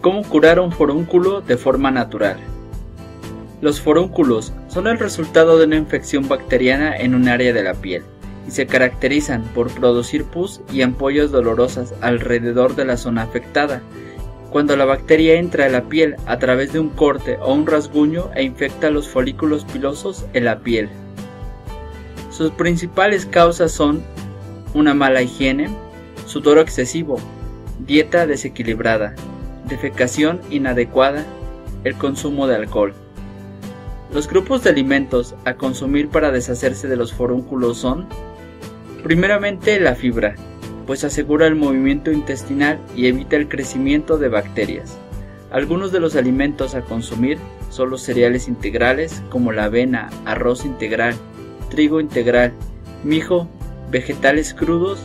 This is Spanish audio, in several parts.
¿Cómo curar un forúnculo de forma natural? Los forúnculos son el resultado de una infección bacteriana en un área de la piel y se caracterizan por producir pus y ampollas dolorosas alrededor de la zona afectada. Cuando la bacteria entra a la piel a través de un corte o un rasguño e infecta los folículos pilosos en la piel. Sus principales causas son una mala higiene, sudor excesivo, dieta desequilibrada, defecación inadecuada, el consumo de alcohol. Los grupos de alimentos a consumir para deshacerse de los forúnculos son, primeramente la fibra, pues asegura el movimiento intestinal y evita el crecimiento de bacterias. Algunos de los alimentos a consumir son los cereales integrales como la avena, arroz integral, trigo integral, mijo, vegetales crudos,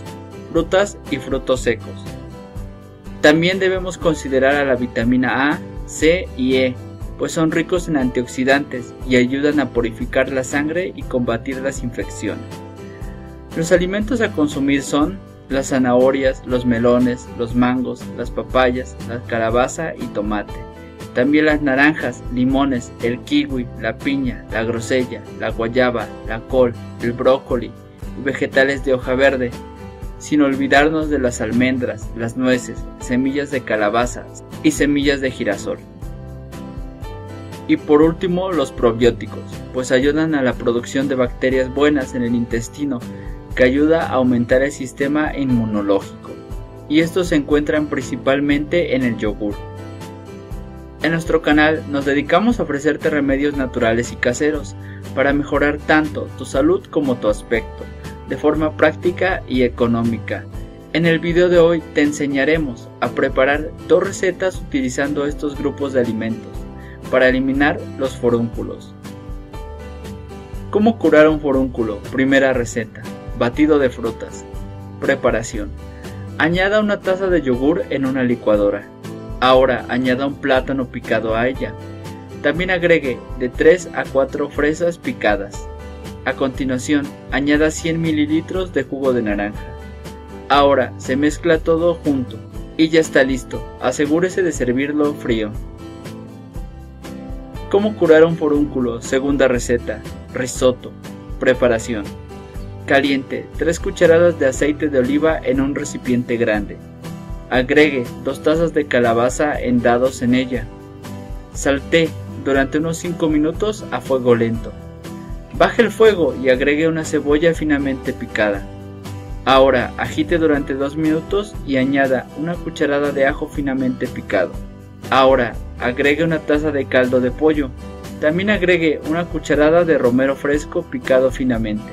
frutas y frutos secos. También debemos considerar a la vitamina A, C y E, pues son ricos en antioxidantes y ayudan a purificar la sangre y combatir las infecciones. Los alimentos a consumir son las zanahorias, los melones, los mangos, las papayas, la calabaza y tomate. También las naranjas, limones, el kiwi, la piña, la grosella, la guayaba, la col, el brócoli vegetales de hoja verde, sin olvidarnos de las almendras, las nueces, semillas de calabaza y semillas de girasol. Y por último, los probióticos, pues ayudan a la producción de bacterias buenas en el intestino, que ayuda a aumentar el sistema inmunológico. Y estos se encuentran principalmente en el yogur. En nuestro canal nos dedicamos a ofrecerte remedios naturales y caseros para mejorar tanto tu salud como tu aspecto de forma práctica y económica. En el video de hoy te enseñaremos a preparar dos recetas utilizando estos grupos de alimentos para eliminar los forúnculos. ¿Cómo curar un forúnculo? Primera receta. Batido de frutas. Preparación. Añada una taza de yogur en una licuadora. Ahora añada un plátano picado a ella. También agregue de 3 a 4 fresas picadas. A continuación, añada 100 ml de jugo de naranja. Ahora se mezcla todo junto y ya está listo. Asegúrese de servirlo frío. ¿Cómo curar un forúnculo? Segunda receta. Risotto. Preparación. Caliente 3 cucharadas de aceite de oliva en un recipiente grande. Agregue 2 tazas de calabaza en dados en ella. Salte durante unos 5 minutos a fuego lento. Baje el fuego y agregue una cebolla finamente picada. Ahora agite durante 2 minutos y añada una cucharada de ajo finamente picado. Ahora agregue una taza de caldo de pollo. También agregue una cucharada de romero fresco picado finamente.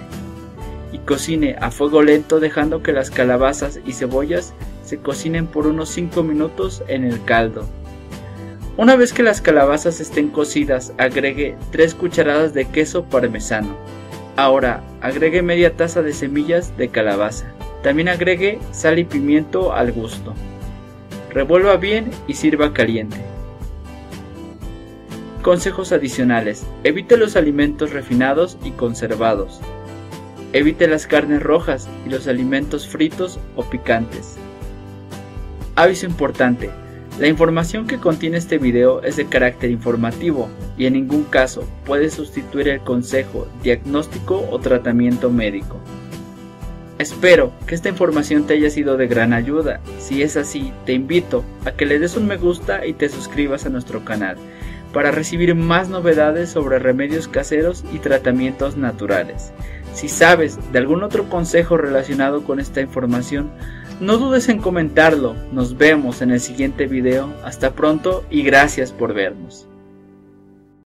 Y cocine a fuego lento dejando que las calabazas y cebollas se cocinen por unos 5 minutos en el caldo. Una vez que las calabazas estén cocidas, agregue 3 cucharadas de queso parmesano. Ahora, agregue media taza de semillas de calabaza. También agregue sal y pimiento al gusto. Revuelva bien y sirva caliente. Consejos adicionales. Evite los alimentos refinados y conservados. Evite las carnes rojas y los alimentos fritos o picantes. Aviso importante. La información que contiene este video es de carácter informativo y en ningún caso puede sustituir el consejo, diagnóstico o tratamiento médico. Espero que esta información te haya sido de gran ayuda. Si es así, te invito a que le des un me gusta y te suscribas a nuestro canal para recibir más novedades sobre remedios caseros y tratamientos naturales. Si sabes de algún otro consejo relacionado con esta información, no dudes en comentarlo. Nos vemos en el siguiente video. Hasta pronto y gracias por vernos.